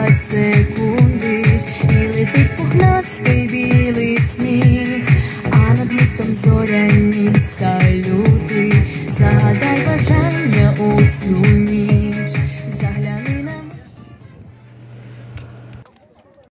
летять секунди, і летить пухнастий білий сніг, а над містом зоряні салюти, загадай бажання.